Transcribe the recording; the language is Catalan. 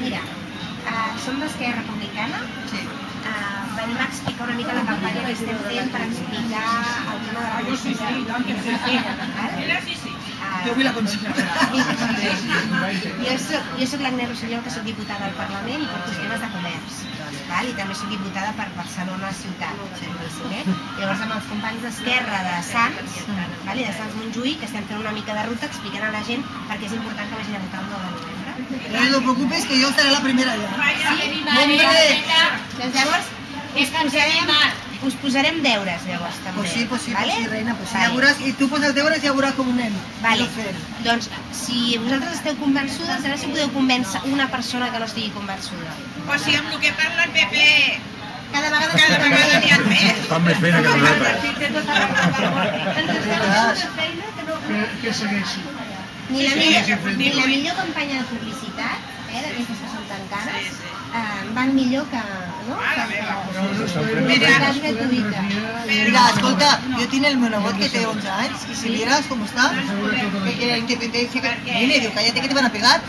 Mira, uh, som d'Esquerra Republicana. Sí. Uh, venim a explicar una mica la campanya que estem fent per explicar el tema de la Val? Jo vull la consulta. Jo soc, jo soc l'Agnès Rosselló, que soc diputada al Parlament i porto temes de comerç. Val? I també soc diputada per Barcelona ciutat. Eh? Llavors amb els companys d'Esquerra de Sants val? i de Sants Montjuïc estem fent una mica de ruta explicant a la gent perquè és important que vagin a votar el 9 de novembre. No te preocupes que yo estaré la primera ya. Hombre, Doncs llavors us posarem, us posarem deures llavors també. pues sí, pues sí, vale? pues sí, reina, pues sí. Vale. Ja veuràs, i tu poses deures i ja veuràs com un nen. Vale. Doncs si vosaltres esteu convençudes, a veure si podeu convèncer una persona que no estigui convençuda. O sigui, amb el que parla el PP, Cada vegada, cada vegada n'hi ha més. Fan més feina que nosaltres. Sí, té tota la. Ens feina que no... Que, que segueixi. Ni la, millor, ni la millor campanya de publicitat, eh, d'aquestes que són tan cares, eh, van millor que... No? Mare que, meva. Però no es que, Mira, que gratuïta. Mira, escolta, yo tiene el meu nebot que té 11 anys y si vieras cómo está, que la independencia, que viene, digo, cállate que te van a pegar.